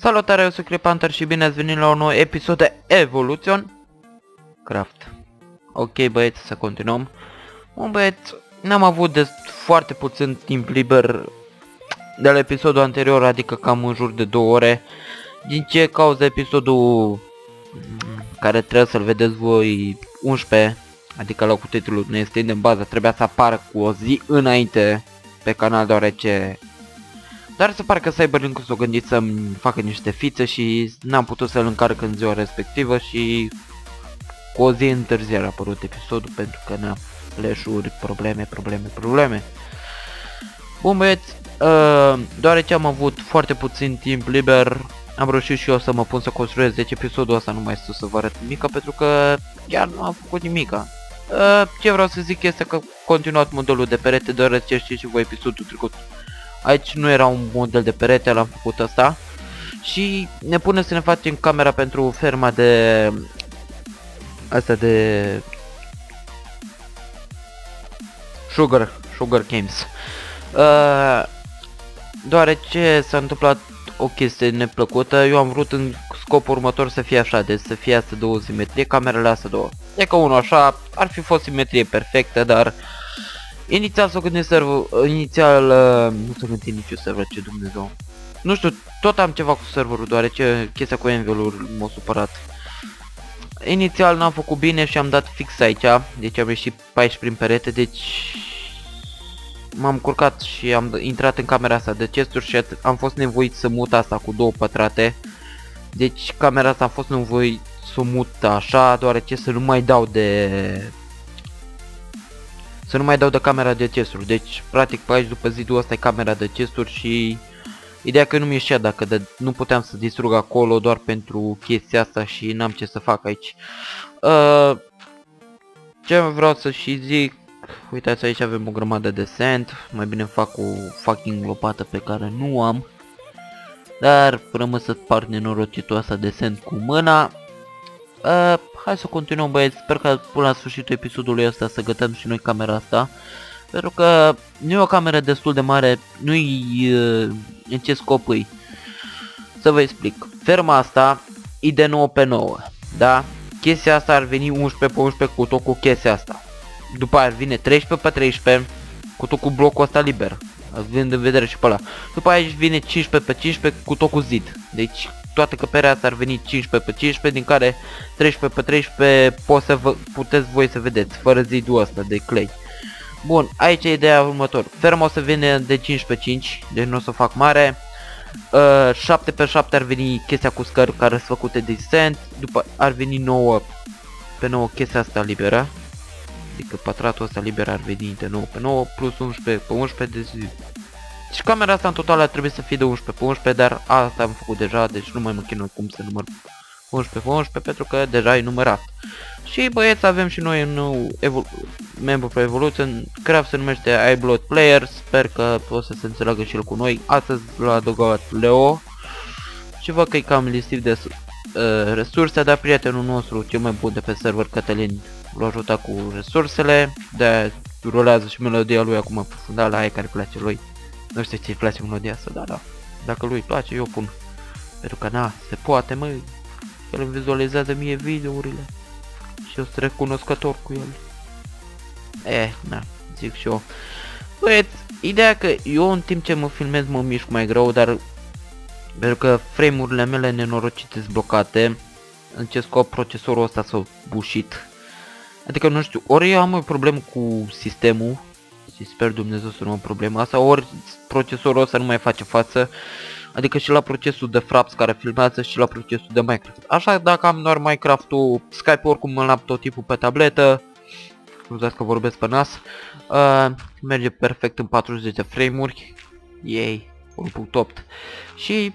Salutare, eu sunt Crepanter și bine ați venit la un nou episod de Evolution Craft. Ok băieți, să continuăm. Bun băieți, n-am avut de foarte puțin timp liber de la episodul anterior, adică cam în jur de două ore. Din ce cauza episodul care trebuie să-l vedeți voi 11, adică la cu titlul ne în baza, trebuia să apară cu o zi înainte pe canal deoarece dar se pare că Cyberlink s-o gândit să-mi facă niște fițe și n-am putut să-l încarc în ziua respectivă și cu o zi întârziere a apărut episodul pentru că na, flash-uri, probleme, probleme, probleme. Bun băieți, uh, deoarece am avut foarte puțin timp liber, am reușit și eu să mă pun să construiesc, deci episodul ăsta nu mai este să vă arăt nimica pentru că chiar nu am făcut nimica. Uh, ce vreau să zic este că continuat modelul de perete, deoarece știți și voi episodul trecut Aici nu era un model de perete, l-am făcut asta. Și ne pune să ne facem camera pentru ferma de... Asta de... Sugar, Sugar Games. Uh, deoarece s-a întâmplat o chestie neplăcută, eu am vrut în scopul următor să fie așa, deci să fie asta două simetrie, camerele astea două. E ca unul așa, ar fi fost simetrie perfectă, dar uh, Inițial s-o gândit server, inițial uh, nu s-a gândit niciun server, ce Dumnezeu. Nu știu, tot am ceva cu serverul, deoarece chestia cu envelul m-a supărat. Inițial n-am făcut bine și am dat fix aici, deci am ieșit 14 prin perete, deci m-am curcat și am intrat în camera asta de chesturi și am fost nevoit să mut asta cu două pătrate. Deci camera asta a fost nevoit să o mut așa, deoarece să nu mai dau de să nu mai dau de camera de chesturi. Deci, practic, pe aici după zidul ăsta e camera de chesturi și ideea că nu mi ieșea dacă de, nu puteam să distrug acolo doar pentru chestia asta și n-am ce să fac aici. Uh, ce vreau să și zic, uitați aici avem o grămadă de sand, mai bine fac o fucking lopată pe care nu am. Dar rămân să par nenorocitul asta de sand cu mâna. Uh, hai să continuăm băieți, sper că până la sfârșitul episodului ăsta să gătăm și noi camera asta. Pentru că nu e o cameră destul de mare, nu-i uh, în ce scop îi. Să vă explic. Ferma asta e de 9 pe 9, da? Chestia asta ar veni 11 pe 11 cu tot cu chestia asta. După aia vine 13 pe 13 cu tot cu blocul ăsta liber. Având în vedere și pe ăla. După aia vine 15 pe 15 cu tot cu zid. Deci toată căperea asta ar veni 15 pe 15, din care 13 pe 13 pot să vă, puteți voi să vedeți, fără zidul ăsta de clay. Bun, aici e ideea următor. Ferma o să vină de 5 pe 5, deci nu o să fac mare. Uh, 7 pe 7 ar veni chestia cu scări care sunt făcute de descent, după ar veni 9 pe 9 chestia asta liberă. Adică pătratul ăsta liber ar veni de 9 pe 9 plus 11 pe 11 de zi. Și camera asta în total ar trebui să fie de 11 pe 11, dar asta am făcut deja, deci nu mai mă chinui cum să număr 11 pe 11, pentru că deja e numărat. Și băieți, avem și noi un nou membru pe Evolution, Craft se numește iBlood Player, sper că o să se înțeleagă și el cu noi. Astăzi l-a adăugat Leo și văd că e cam listiv de uh, resurse, dar prietenul nostru cel mai bun de pe server, Cătălin, l-a ajutat cu resursele, de rulează și melodia lui acum pe fundal, aia care place lui. Nu știu ce-i place melodia asta, da, da. Dacă lui place, eu pun. Pentru că, na, se poate, măi. El îmi vizualizează mie videourile. Și eu sunt recunoscător cu el. Eh, na, zic și eu. Băieți, ideea că eu în timp ce mă filmez mă mișc mai greu, dar pentru că frame-urile mele nenorocite sunt blocate, în ce scop procesorul ăsta s-a bușit. Adică nu știu, ori eu am o problemă cu sistemul, și sper Dumnezeu să nu am problema asta, ori procesorul ăsta nu mai face față, adică și la procesul de Fraps care filmează și la procesul de Minecraft. Așa dacă am doar Minecraft-ul, Skype oricum îl am tot tipul pe tabletă, scuzați că vorbesc pe nas, uh, merge perfect în 40 de frame-uri, ei, 1.8 și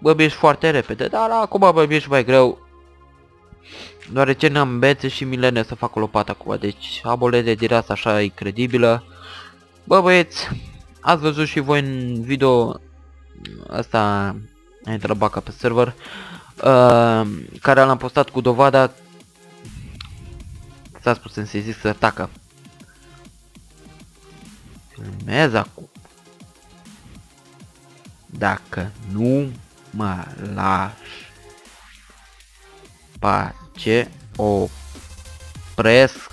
băbiești foarte repede, dar acum băbiești mai greu, deoarece n-am bețe și milene să fac o lopată acum, deci abolede din asta așa incredibilă. Bă băieți, ați văzut și voi în video asta a intrat baca pe server uh, care l-am postat cu dovada s-a spus să zic să atacă filmez acum dacă nu mă lași pace, opresc.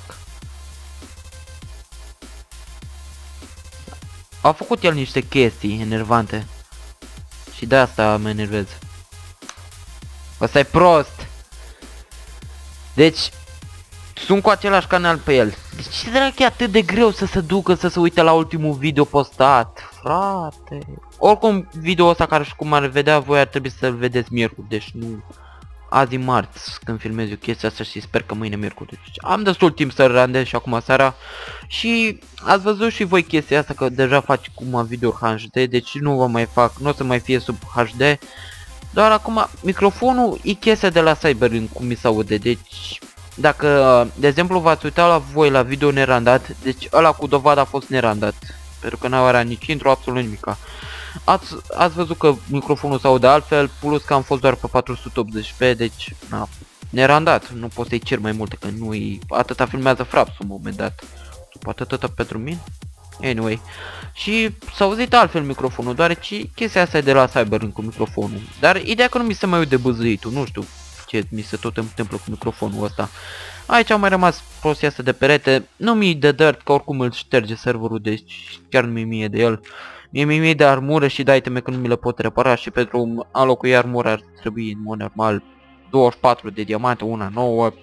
A făcut el niște chestii enervante. Și de asta mă enervez. Ăsta e prost. Deci, sunt cu același canal pe el. De ce dracu e atât de greu să se ducă să se uite la ultimul video postat? Frate. Oricum, video ăsta care și cum ar vedea voi ar trebui să-l vedeți miercuri, deci nu... Azi marți când filmez eu chestia asta și sper că mâine miercuri. Deci am destul timp să randez și acum seara. Și ați văzut și voi chestia asta că deja faci cum video HD, deci nu vă mai fac, nu o să mai fie sub HD. Doar acum microfonul e chestia de la Cyber cum mi se aude, deci dacă, de exemplu, v-ați uitat la voi la video nerandat, deci ăla cu dovada a fost nerandat. Pentru că n-avea nici intro, absolut nimica. Ați, ați văzut că microfonul s de altfel, plus că am fost doar pe 480p, deci, na, nerandat. Nu pot să-i cer mai multe, că nu i atâta filmează fraps un moment dat. Poate atâta pentru mine? Anyway. Și s-a auzit altfel microfonul, deoarece chestia asta e de la Cyber cu microfonul. Dar ideea că nu mi se mai uite băzăitul, nu știu ce mi se tot întâmplă cu microfonul ăsta. Aici a mai rămas prostia asta de perete, nu mi de dirt, că oricum îl șterge serverul, deci chiar nu mi mie de el. Mie mi mie de armură și de iteme că nu mi le pot repara și pentru a locui armură ar trebui în mod normal 24 de diamante, una nouă.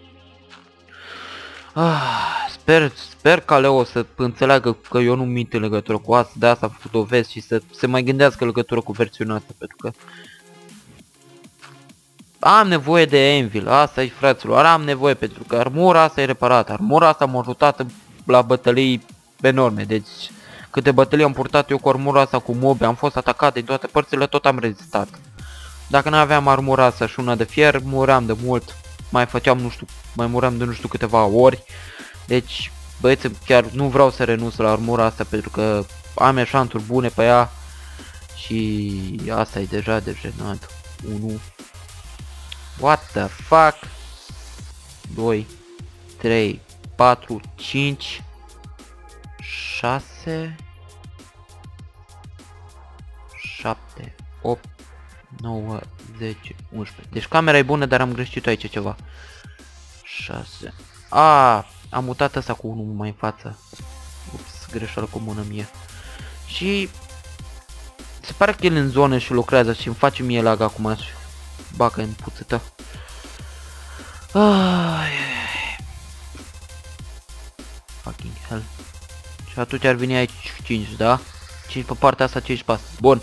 Ah, sper, sper ca Leo să înțeleagă că eu nu mint în legătură cu asta, de asta a făcut o vest și să se mai gândească legătură cu versiunea asta, pentru că am nevoie de Envil, asta e fraților, am nevoie pentru că armura asta e reparată, armura asta m-a ajutat la bătălii enorme, deci câte bătălii am purtat eu cu armura asta cu mobe, am fost atacat din toate părțile, tot am rezistat. Dacă nu aveam armura asta și una de fier, muream de mult, mai făceam nu știu, mai muream de nu știu câteva ori. Deci, băieți, chiar nu vreau să renunț la armura asta pentru că am eșanturi bune pe ea și asta e deja de jenat. 1 What the fuck? 2, 3, 4, 5, 6, 7, 8, 9, 10, 11. Deci camera e bună, dar am greșit aici ceva. 6. A, am mutat asta cu unul mai în față. Ups, greșeală comună mie. Și se pare că el în zonă și lucrează și îmi face mie lag acum bagă în puțută. Ai, Fucking hell. Și atunci ar veni aici 5, da? 5 pe partea asta, 5 pe asta. Bun.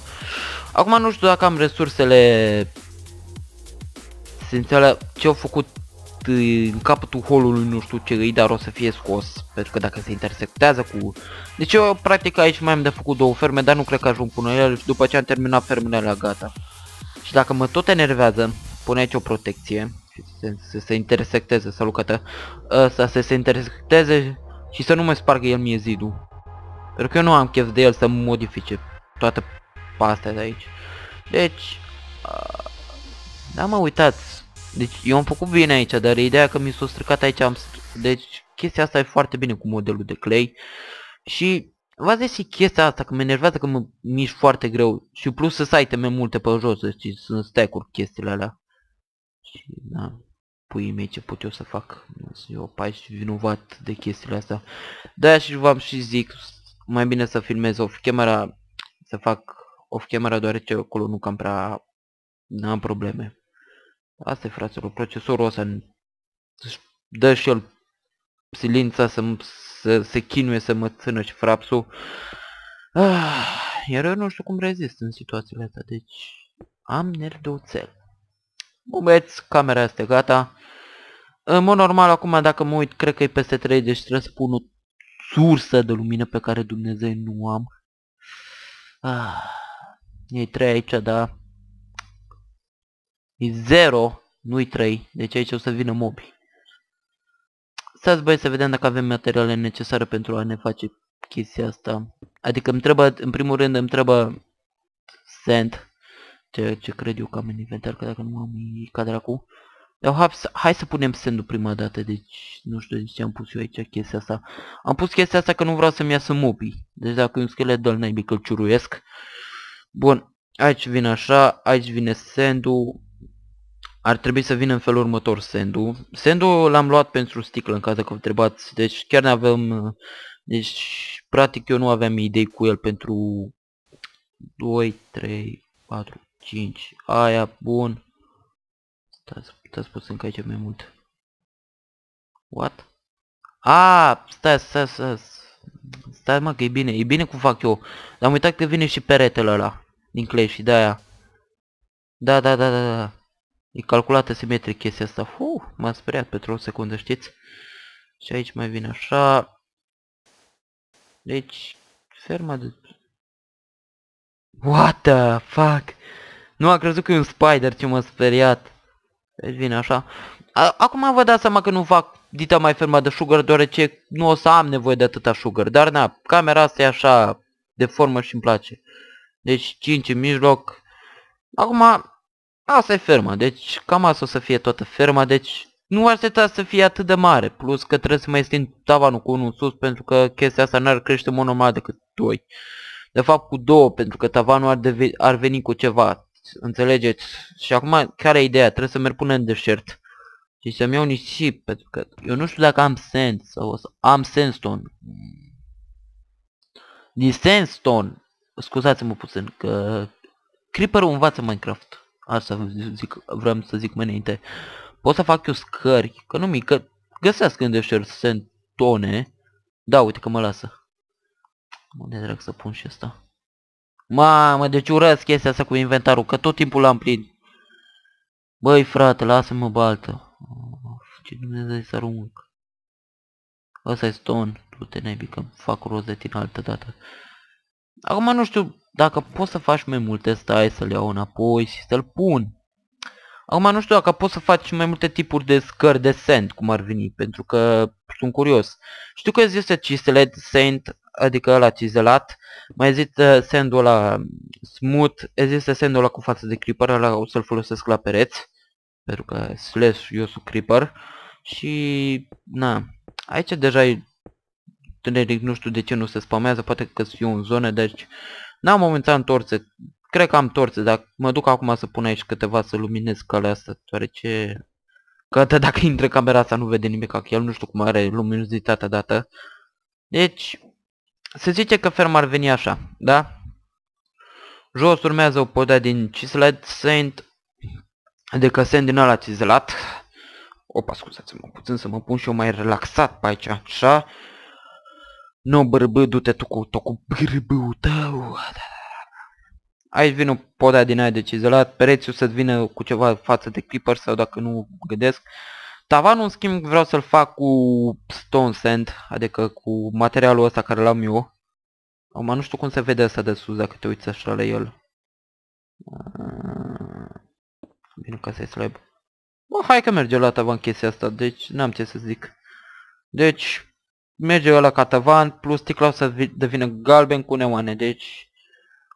Acum nu știu dacă am resursele esențiale. Ce au făcut în capătul holului, nu știu ce îi, dar o să fie scos. Pentru că dacă se intersectează cu... Deci eu practic aici mai am de făcut două ferme, dar nu cred că ajung până ele și după ce am terminat fermele la gata. Și dacă mă tot enervează, pune aici o protecție. Să, să se intersecteze, să lucrată. Să se, se intersecteze și să nu mai spargă el mie zidul. Pentru că eu nu am chef de el să modifice toată pastea de aici. Deci... Uh, da mă uitați. Deci eu am făcut bine aici, dar ideea că mi s-a stricat aici am... Deci chestia asta e foarte bine cu modelul de clay. Și V-ați zis și chestia asta, că mă enervează că mă mișc foarte greu. Și plus să ai iteme multe pe jos, deci sunt stack-uri chestiile alea. Și da, puii mei ce pot eu să fac. Eu pai vinovat de chestiile astea. De-aia și v-am și zic, mai bine să filmez off camera, să fac off camera deoarece acolo nu cam prea n-am probleme. Asta e fraților, procesorul ăsta dă și el silința să să se chinuie să mă țină și frapsul. Ah, iar eu nu știu cum rezist în situațiile astea, deci am nervi de oțel. Băieți, camera este gata. În mod normal, acum dacă mă uit, cred că e peste 3, deci trebuie să pun o sursă de lumină pe care Dumnezeu nu am. Ah, e 3 aici, da. E 0, nu-i 3, deci aici o să vină mobi. Stați băi să vedem dacă avem materiale necesare pentru a ne face chestia asta. Adică îmi trebuie, în primul rând îmi trebuie sand. Ce, ce cred eu că am în inventar, că dacă nu am e ca dracu. Dar hai, hai să punem sandul prima dată, deci nu știu de ce am pus eu aici chestia asta. Am pus chestia asta că nu vreau să-mi iasă mobii. Deci dacă un schelet dă-l naibii că-l ciuruiesc. Bun, Aici vine așa, aici vine sandul. Ar trebui să vină în felul următor sandul. Sandul l-am luat pentru sticlă în caz că vă întrebați. Deci chiar ne avem... Deci practic eu nu aveam idei cu el pentru 2, 3, 4, 5. Aia, bun. Stați, stați puțin că aici mai mult. What? Ah, stai, stai, stai. Stai mă că e bine, e bine cum fac eu. Dar am uitat că vine și peretele ăla din clay și de-aia. Da, da, da, da, da. E calculată simetric chestia asta. Uh, m-am speriat pentru o secundă, știți? Și aici mai vine așa. Deci, ferma de... What the fuck? Nu a crezut că e un spider ce m-a speriat. Deci vine așa. A Acum vă dați seama că nu fac dita mai ferma de sugar deoarece nu o să am nevoie de atâta sugar. Dar na, camera asta e așa de formă și îmi place. Deci 5 în mijloc. Acum, asta e ferma. Deci cam asta o să fie toată ferma. Deci nu aștepta să fie atât de mare. Plus că trebuie să mai extind tavanul cu unul sus pentru că chestia asta n-ar crește mod normal decât 2. De fapt cu 2 pentru că tavanul ar, ar veni cu ceva. Înțelegeți? Și acum care e ideea? Trebuie să merg până în deșert. Și să-mi iau nisip, pentru că eu nu știu dacă am sens sau o să am sandstone. Din sandstone, scuzați-mă puțin, că Creeper-ul învață Minecraft. Asta zic, vreau să zic mai înainte. Pot să fac eu scări, că nu mi că găsesc în deșert sandstone. Da, uite că mă lasă. Unde drag să pun și asta? Mamă, deci urăsc chestia asta cu inventarul, că tot timpul l-am plin. Băi frate, lasă-mă baltă. Ce Dumnezeu să arunc. Ăsta e stone. Tu te nebi că fac rozetin altă dată. Acum nu știu dacă poți să faci mai multe, stai să le iau înapoi și să-l pun. Acum nu știu dacă poți să faci mai multe tipuri de scări de sand, cum ar veni, pentru că sunt curios. Știu că există chiseled sand, adică la cizelat, mai există sandul ăla smooth, există sandul ăla cu față de creeper, ăla o să-l folosesc la pereți pentru că slash eu sunt creeper și na, aici deja e tuneric, nu știu de ce nu se spamează, poate că sunt eu în zonă, deci n-am momentan torțe, cred că am torțe, dar mă duc acum să pun aici câteva să luminez calea asta, deoarece că dacă intră camera asta nu vede nimic, că el nu știu cum are luminozitatea dată. Deci, se zice că ferma ar veni așa, da? Jos urmează o podea din Chisled Saint, Adică semn din ăla cizelat. Opa, scuzați-mă puțin să mă pun și eu mai relaxat pe aici, așa. Nu, bărbă, du-te tu cu, tu cu bârbâul tău. Aici vine o poda din aia de cizelat, perețiul să vină cu ceva față de clipper sau dacă nu gândesc. Tavanul, în schimb, vreau să-l fac cu stone sand, adică cu materialul ăsta care l-am eu. Acum nu știu cum se vede asta de sus dacă te uiți așa la el. Bine ca să-i slab. Bă, hai că merge la tavan chestia asta, deci n-am ce să zic. Deci, merge la ca tavan, plus sticla o să devină galben cu neoane, deci...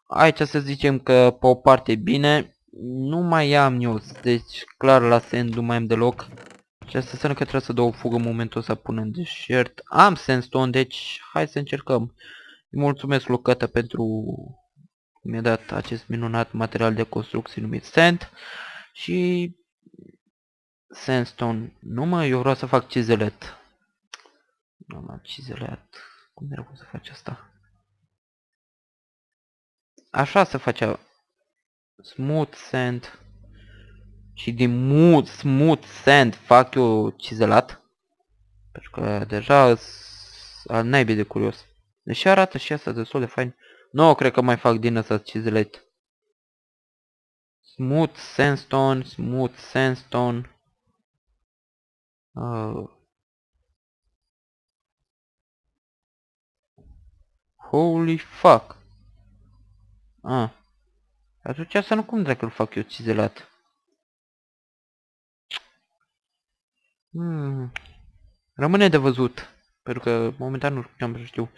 Aici să zicem că pe o parte e bine, nu mai am news, deci clar la send nu mai am deloc. Și asta înseamnă că trebuie să dau o fugă în momentul ăsta până în deșert. Am sandstone, deci hai să încercăm. Îi mulțumesc Lucătă pentru mi-a dat acest minunat material de construcție numit sand. Și sandstone. Nu mă, eu vreau să fac cizelet. Nu mă, cizelet. Cum era să faci asta? Așa se facea. Smooth sand. Și din smooth, smooth sand fac eu cizelat. Pentru că deja al naibii de curios. Deși arată și asta destul de fain. Nu, cred că mai fac din asta cizelet. Smooth sandstone, smooth sandstone. Uh. Holy fuck. Ah. Atunci asta nu cum dacă îl fac eu cizelat. Hmm. Rămâne de văzut. Pentru că momentan nu știu, știu.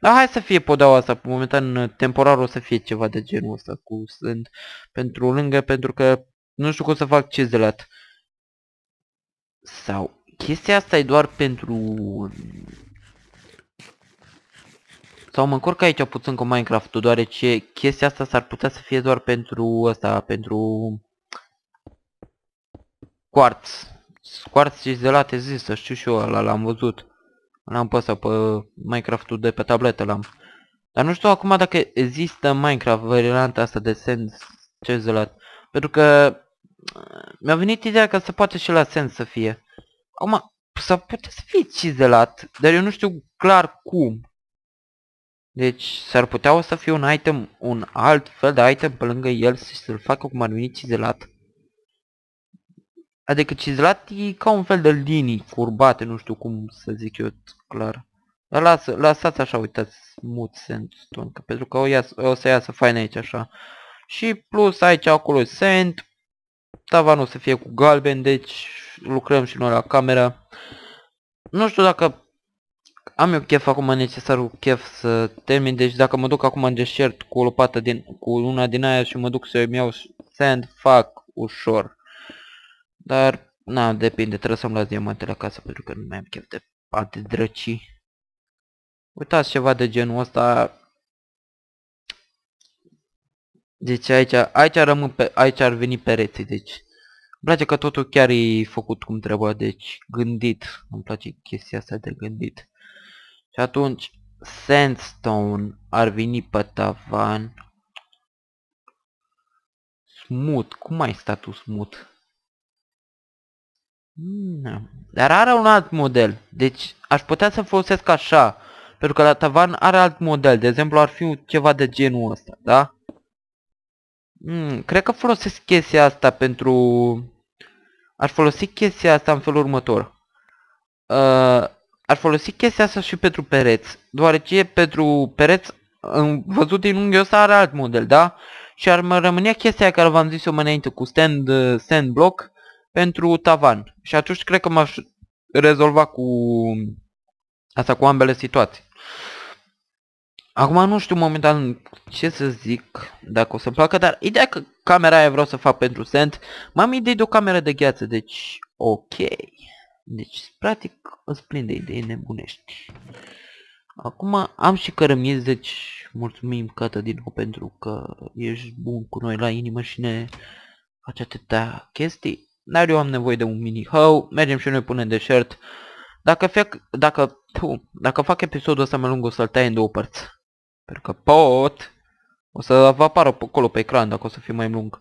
Dar hai să fie podeaua asta, momentan temporar o să fie ceva de genul ăsta cu sunt pentru lângă, pentru că nu știu cum să fac cizelat. Sau chestia asta e doar pentru... Sau mă încurc aici puțin cu Minecraft-ul, deoarece chestia asta s-ar putea să fie doar pentru ăsta, pentru... Quartz. Quartz și zelat există, știu și eu, ăla l-am văzut. L-am pe pe Minecraft-ul de pe tabletă l-am. Dar nu știu acum dacă există Minecraft varianta asta de sens ce zelat. Pentru că mi-a venit ideea că se poate și la sens să fie. Acum, să poate să fie cizelat, dar eu nu știu clar cum. Deci s-ar putea o să fie un item, un alt fel de item pe lângă el și să-l facă cum ar veni cizelat. Adică cizelat e ca un fel de linii curbate, nu știu cum să zic eu clar. Dar lasă, lăsați așa, uitați, smooth sandstone, că pentru că o, ias, o să iasă fain aici așa. Și plus aici acolo sand, tavanul să fie cu galben, deci lucrăm și noi la camera. Nu știu dacă am eu chef acum necesarul chef să termin, deci dacă mă duc acum în deșert cu o lopată din, cu una din aia și mă duc să îmi iau sand, fac ușor. Dar, na, depinde, trebuie să-mi las diamantele acasă pentru că nu mai am chef de alte drăci. Uitați ceva de genul ăsta. Deci aici, aici rămân pe, aici ar veni pereții, deci. Îmi place că totul chiar e făcut cum trebuie, deci gândit. Îmi place chestia asta de gândit. Și atunci, sandstone ar veni pe tavan. Smooth, cum ai statul smooth? Mm, dar are un alt model. Deci aș putea să folosesc așa. Pentru că la tavan are alt model. De exemplu ar fi ceva de genul ăsta, da? Mm, cred că folosesc chestia asta pentru... Aș folosi chestia asta în felul următor. Uh, ar folosi chestia asta și pentru pereți, deoarece pentru pereți, în văzut din unghiul ăsta are alt model, da? Și ar mai rămânea chestia care v-am zis eu mai înainte cu stand, stand block pentru tavan. Și atunci cred că m-aș rezolva cu asta cu ambele situații. Acum nu știu momentan ce să zic, dacă o să-mi placă, dar ideea că camera aia vreau să fac pentru stand, m-am idei de o cameră de gheață, deci ok. Deci, practic, îți plin de idei nebunești. Acum am și cărămizi, deci mulțumim Cată din nou pentru că ești bun cu noi la inimă și ne face atâtea chestii. Dar eu am nevoie de un mini how, mergem și noi până în deșert. Dacă fac, dacă, tu, dacă fac episodul ăsta mai lung o să-l tai în două părți. Pentru că pot, o să vă apară acolo pe ecran dacă o să fie mai lung.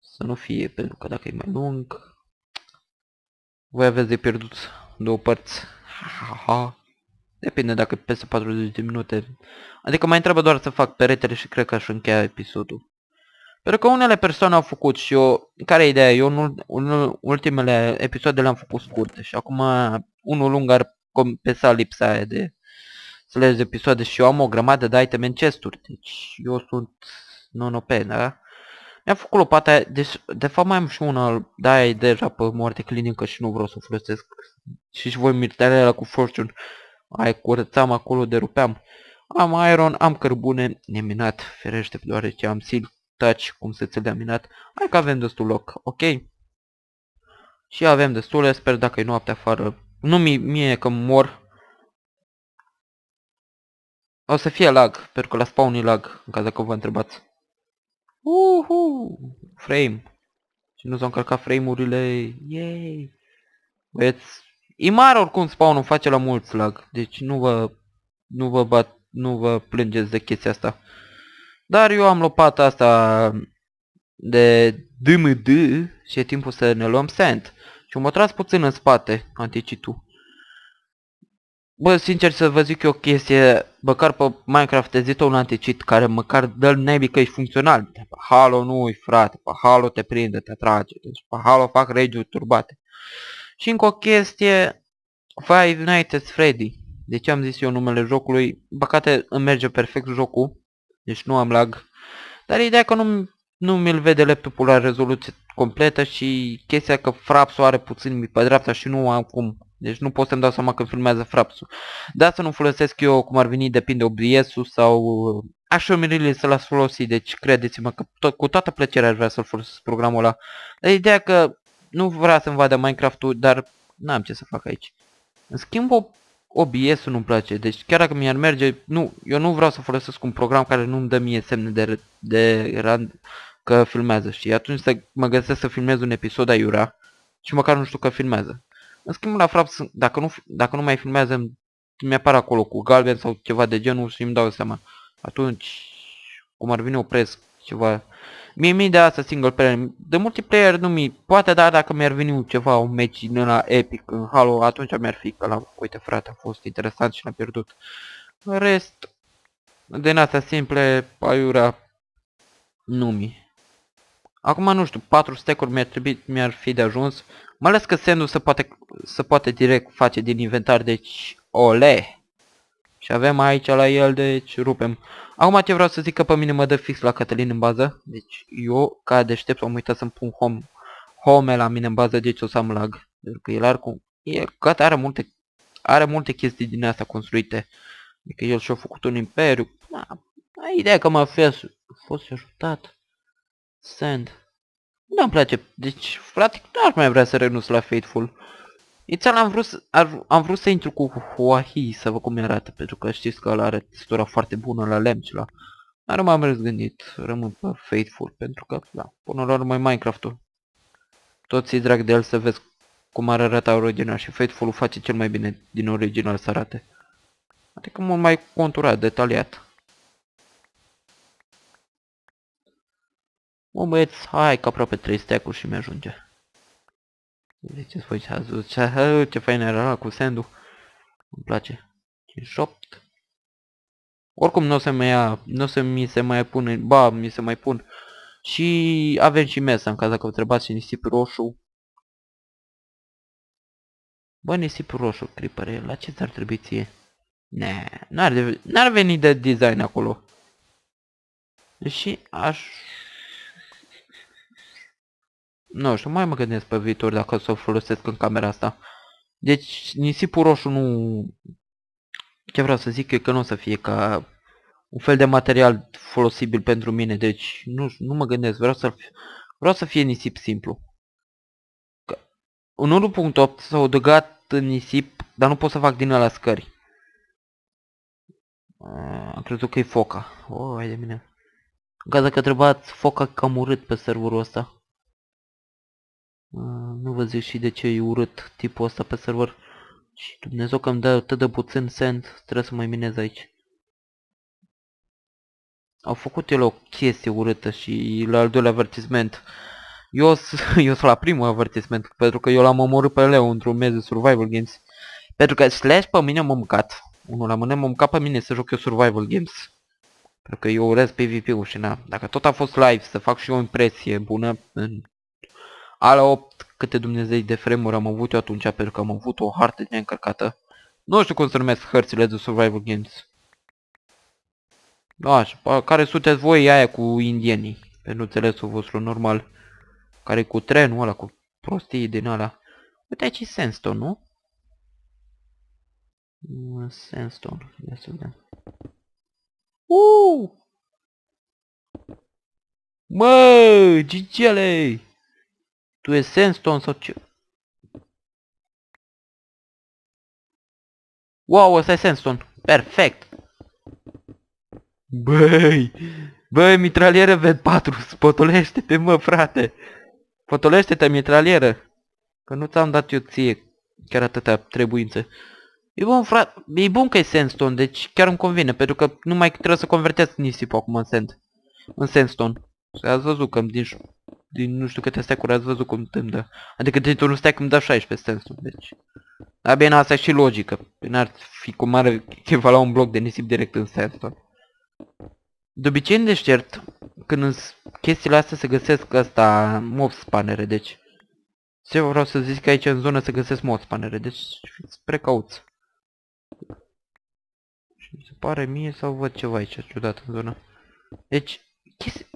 Să nu fie, pentru că dacă e mai lung, voi aveți de pierdut două părți. Ha, ha. Depinde dacă peste 40 de minute. Adică mai întreabă doar să fac peretele și cred că aș încheia episodul. Pentru că unele persoane au făcut și eu... Care e ideea? Eu în ultimele episoade le-am făcut scurte și acum unul lung ar compensa lipsa aia de să de episoade și eu am o grămadă de item în chesturi. Deci eu sunt non-OP, da? Mi-am făcut lopata deci de fapt mai am și una, da, e deja pe moarte clinică și nu vreau să o folosesc. Și și voi mirtelele cu fortune. Ai curățam acolo, derupeam. Am iron, am cărbune, neminat, ferește, deoarece am sil touch, cum se ține minat. Hai că avem destul loc, ok? Și avem destule, sper dacă e noapte afară. Nu mi mie că mor. O să fie lag, pentru că la spawn e lag, în caz că vă întrebați. Uhu! Frame. Și nu s-au încărcat frame-urile. Yay! Băieți, e mare oricum spawn face la mult slag. Deci nu vă, nu vă bat, nu vă plângeți de chestia asta. Dar eu am lopata asta de DMD și e timpul să ne luăm sand. Și mă tras puțin în spate, anticitul. Bă, sincer să vă zic eu o chestie, măcar pe Minecraft există un anticit care măcar dă naibii că e funcțional. Pe Halo nu frate, pe Halo te prinde, te atrage, deci pe Halo fac rage turbate. Și încă o chestie, Five Nights at Freddy. De ce am zis eu numele jocului? Băcate îmi merge perfect jocul, deci nu am lag. Dar ideea că nu, nu mi-l vede laptopul la rezoluție completă și chestia că frapsul are puțin pe dreapta și nu am cum deci nu pot să-mi dau seama când filmează frapsul. Da, să nu folosesc eu cum ar veni, depinde OBS-ul sau așa mi să l-ați folosit, deci credeți-mă că tot, cu toată plăcerea aș vrea să-l folosesc programul ăla. Dar ideea că nu vrea să-mi vadă Minecraft-ul, dar n-am ce să fac aici. În schimb, o OBS-ul nu-mi place, deci chiar dacă mi-ar merge, nu, eu nu vreau să folosesc un program care nu-mi dă mie semne de, de rand, că filmează, știi? Atunci să mă găsesc să filmez un episod aiurea și măcar nu știu că filmează. În schimb, la Fraps, dacă nu, dacă nu mai filmează, mi-apar acolo cu galben sau ceva de genul și îmi dau seama. Atunci, cum ar veni, opresc ceva. Mie mi de asta single player. De multiplayer nu mi... Poate da dacă mi-ar veni ceva, un match din la epic în Halo, atunci mi-ar fi că la... Uite frate, a fost interesant și l-am pierdut. În rest, din astea simple, aiurea, nu mi. Acum nu știu, 4 stack-uri mi-ar trebui, mi-ar fi de ajuns. Mai ales că sendul se poate, se poate direct face din inventar, deci ole. Și avem aici la el, deci rupem. Acum ce vreau să zic că pe mine mă dă fix la Cătălin în bază. Deci eu, ca deștept, am uitat să-mi pun home, home la mine în bază, deci o să am lag. Pentru că el are cum... El, gata, are multe, are multe chestii din astea construite. Adică el și-a făcut un imperiu. Da, ideea că m-a fost, fost ajutat. Sand. Nu îmi place. Deci, practic, nu aș mai vrea să renunț la Faithful. Inițial am vrut, să, ar, am vrut să intru cu Huahi să văd cum arată, pentru că știți că ăla are textura foarte bună la lemn și la... Dar m-am răzgândit, rămân pe Faithful, pentru că, da, până la urmă Minecraft-ul. Toți îi drag de el să vezi cum ar arăta original și Faithful-ul face cel mai bine din original să arate. Adică mult mai conturat, detaliat. Mă băieți, hai că aproape 3 stack și mi-ajunge. Ziceți voi ce ați văzut, ce, ce fain era cu sandul. Îmi place. 58. Oricum nu o să, ia, nu o să mi se mai pune, ba, mi se mai pun. Și avem și mesa în caz dacă vă întrebați și nisip roșu. Bă, nisip roșu, creeper, la ce ți-ar trebui ție? Ne, n-ar veni de design acolo. Deși aș nu știu, mai mă gândesc pe viitor dacă o să o folosesc în camera asta. Deci, nisipul roșu nu... Ce vreau să zic e că nu o să fie ca un fel de material folosibil pentru mine, deci nu, nu mă gândesc, vreau să, vreau să fie nisip simplu. În 1.8 s-a adăugat nisip, dar nu pot să fac din ăla scări. Am crezut că e foca. Oh, hai de mine. În caz că întrebați, foca cam urât pe serverul ăsta. Nu vă zic și de ce e urât tipul ăsta pe server. Și Dumnezeu că îmi dă atât de puțin send, trebuie să mai minez aici. Au făcut el o chestie urâtă și la al doilea avertisment. Eu sunt la primul avertisment, pentru că eu l-am omorât pe Leo într-un mez de survival games. Pentru că Slash pe mine m-a mâncat. Unul la mână m-a mâncat pe mine să joc eu survival games. Pentru că eu urez PvP-ul și na. Dacă tot a fost live să fac și o impresie bună în ala 8 câte Dumnezei de fremuri am avut eu atunci pentru că am avut o hartă neîncărcată. Nu știu cum se numesc hărțile de survival games. Da, așa, care sunteți voi aia cu indienii, pentru înțelesul vostru normal. Care cu trenul ăla, cu prostii din ala. Uite aici e sandstone, nu? Sandstone, ia să vedem. Uuu! Mă, gigele! Tu e sandstone sau ce? Wow, ăsta e sandstone. Perfect. Băi, băi, mitralieră ved 4, spotolește-te mă, frate. Potolește-te, mitralieră. Că nu ți-am dat eu ție chiar atâtea trebuințe. E bun, frate, e bun că e sandstone, deci chiar îmi convine, pentru că nu mai trebuie să convertesc nisipul acum în sand. În sandstone. Și ați văzut că din din nu știu câte stack-uri ați văzut cum îmi dă. Adică dintr-un stack îmi dă 16 sensul, deci... Dar bine, asta e și logică. N-ar fi cum ar echivala un bloc de nisip direct în sandstone. De obicei în deșert, când în chestiile astea se găsesc asta, mob spanere, deci... Ce vreau să zic că aici în zonă se găsesc mob spanere, deci fiți precauți. Și mi se pare mie sau văd ceva aici ciudat în zonă. Deci,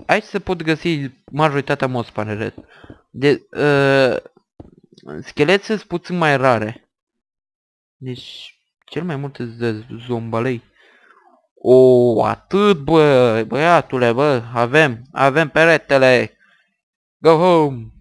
aici se pot găsi majoritatea mospanele. De, uh, schelete sunt puțin mai rare. Deci, cel mai multe de zombalei. O, atât, bă, băiatule, bă, avem, avem peretele. Go home.